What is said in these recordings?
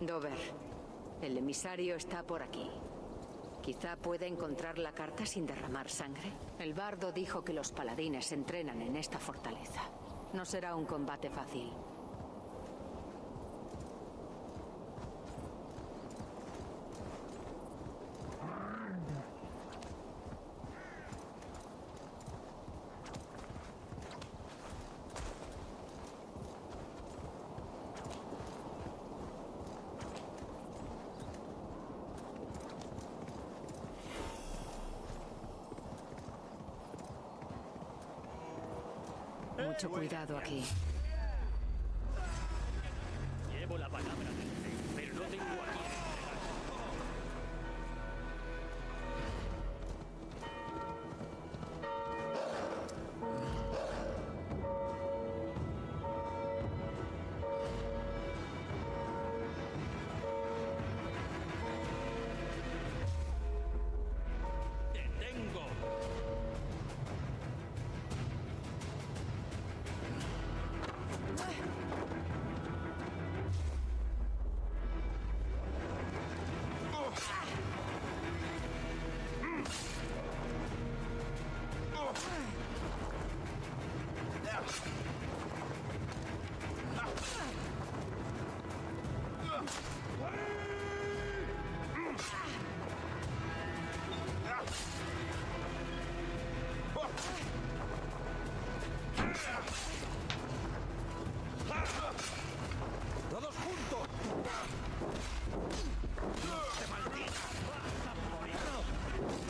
Dover, el emisario está por aquí. Quizá pueda encontrar la carta sin derramar sangre. El bardo dijo que los paladines entrenan en esta fortaleza. No será un combate fácil. Mucho cuidado aquí.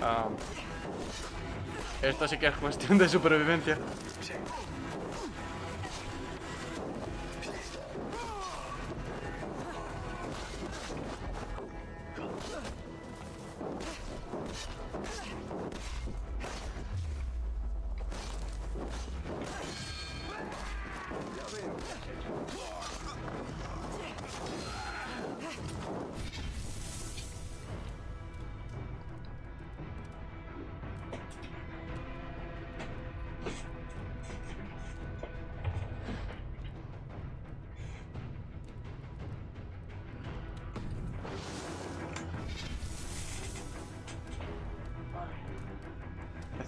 Ah, esto sí que es cuestión de supervivencia.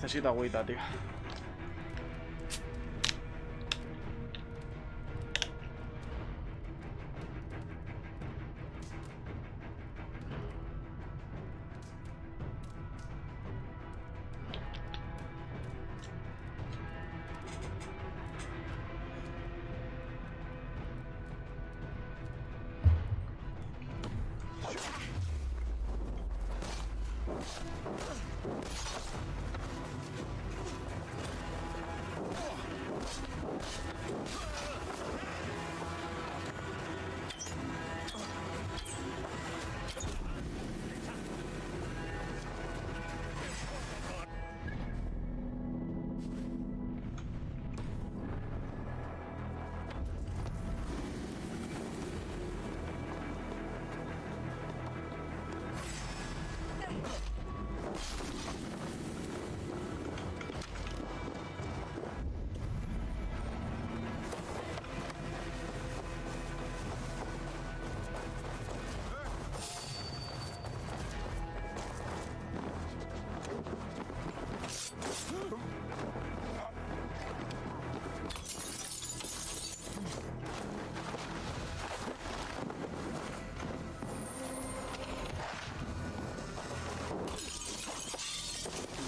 Necesito agüita, tío.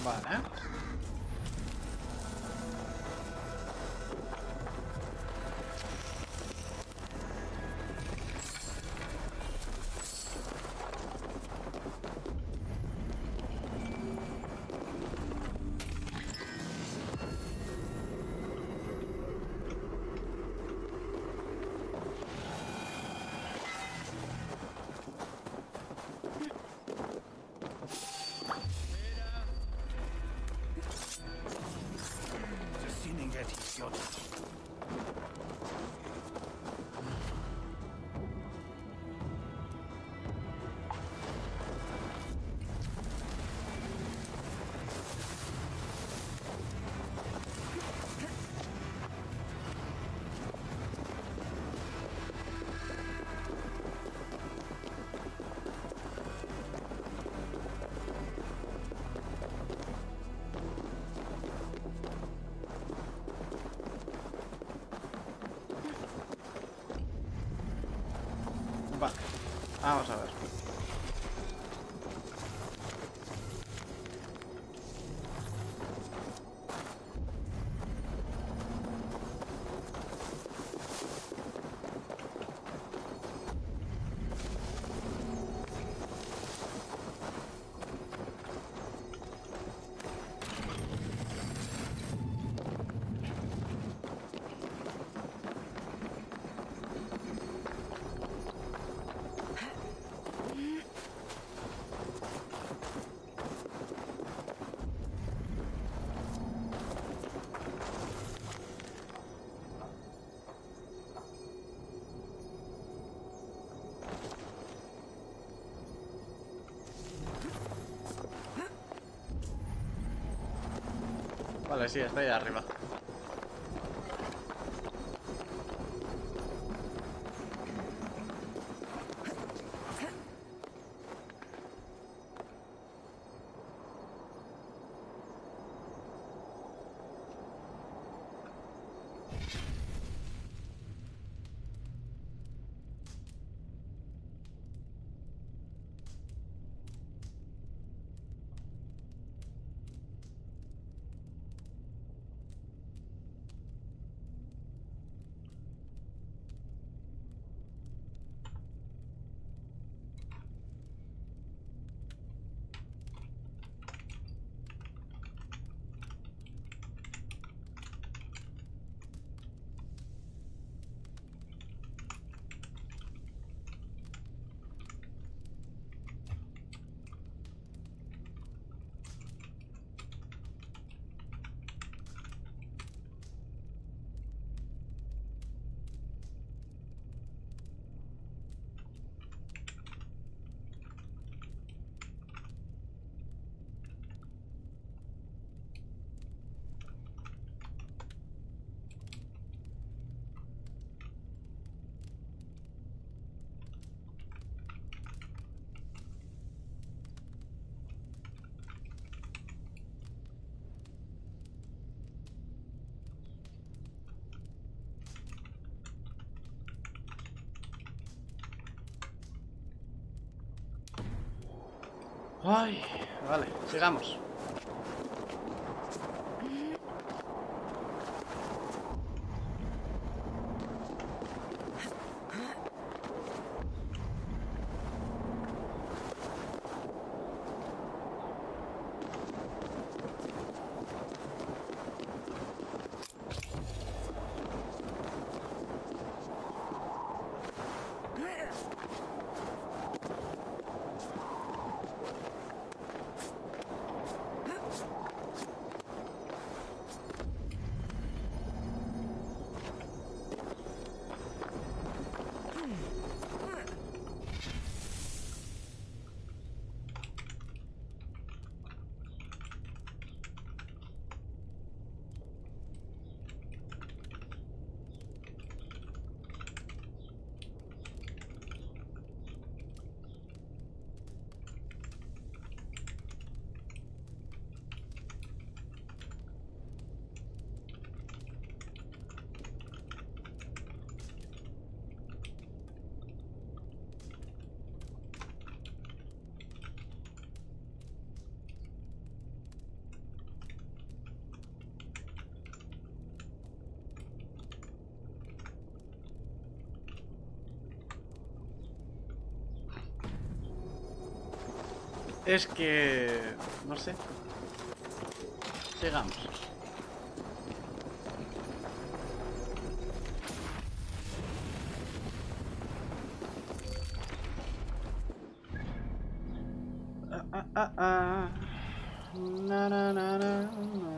Vale. Vale. Vamos a ver. Vale, sí, está ahí arriba. Ay, vale, sigamos. Es que... no sé. Sigamos. Ah, ah, ah, ah. Na, na, na, na, na, na,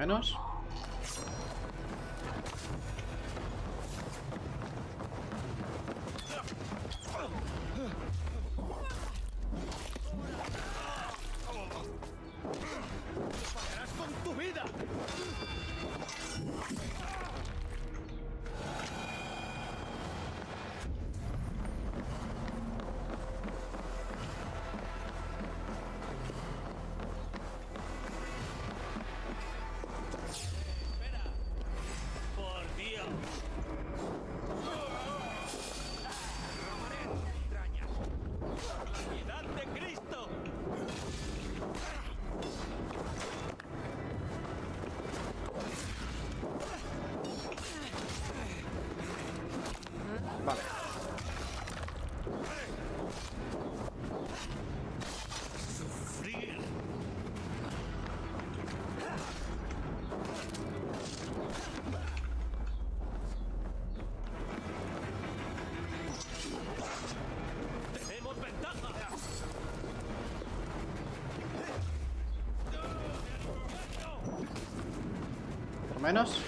menos. Menos.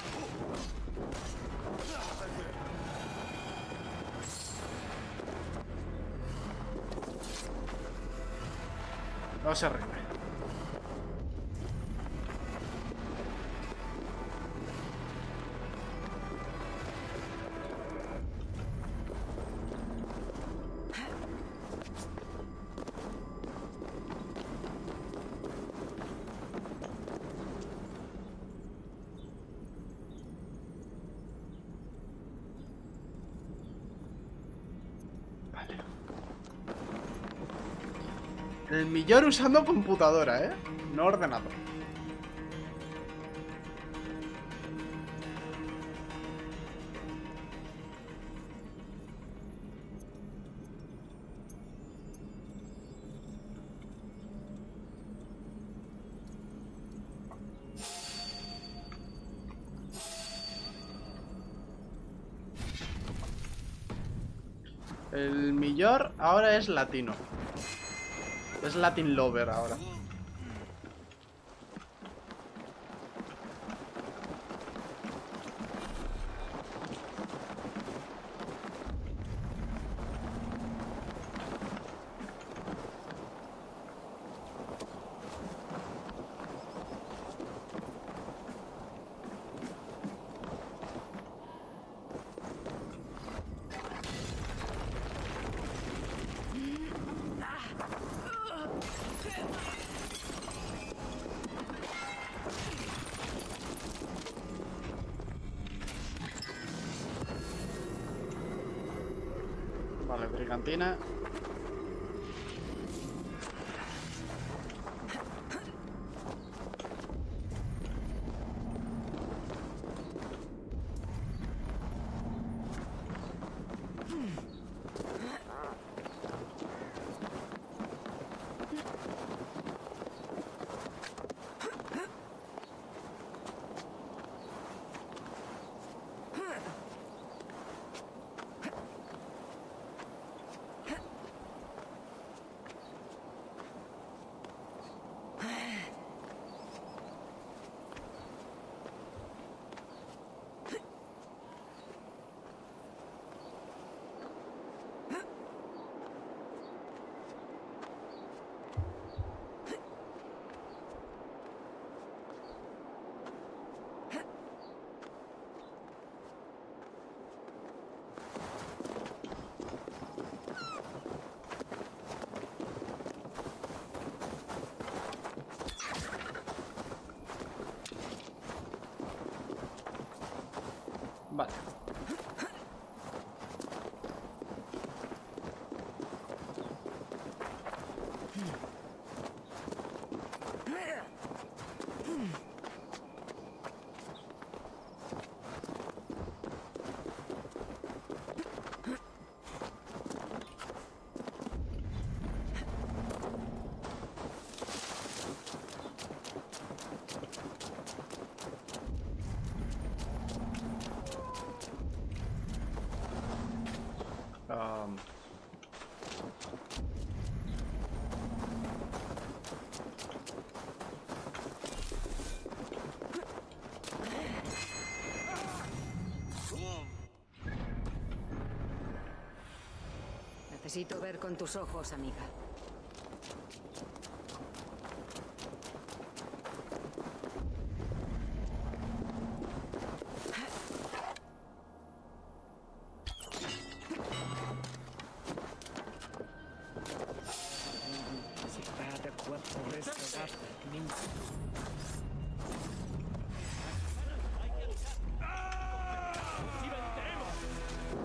No se rinde. El millón usando computadora, ¿eh? No ordenador. El millor ahora es latino. Es Latin Lover ahora. Vale, Hmm. Necesito ver con tus ojos, amiga.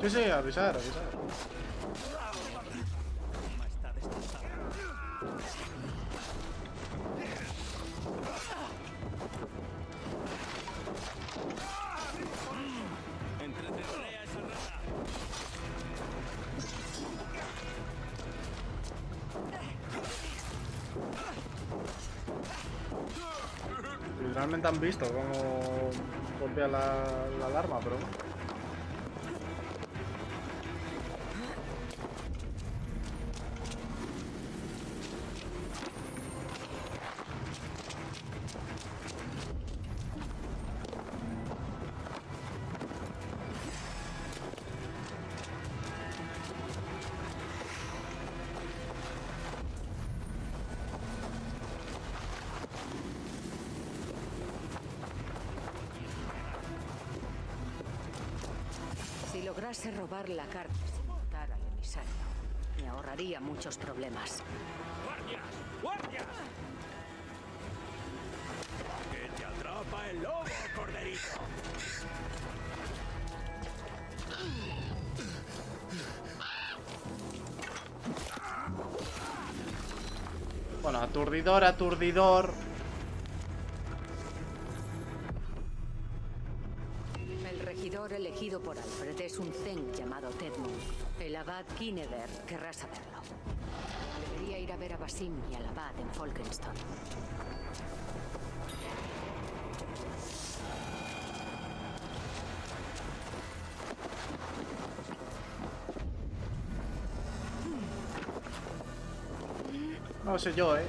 Sí, sí, avisar, avisar. Literalmente han visto cómo golpea la, la alarma, pero. Lograse robar la carta sin matar al emisario, me ahorraría muchos problemas. ¡Guardias! ¡Guardias! ¡Que te atrapa el lobo, corderito! Bueno, aturdidor, aturdidor. Elegido por Alfred es un Zen llamado Tedmund. El abad Kineder querrá saberlo. Debería ir a ver a Basim y al abad en Folkenstone. No sé yo, eh.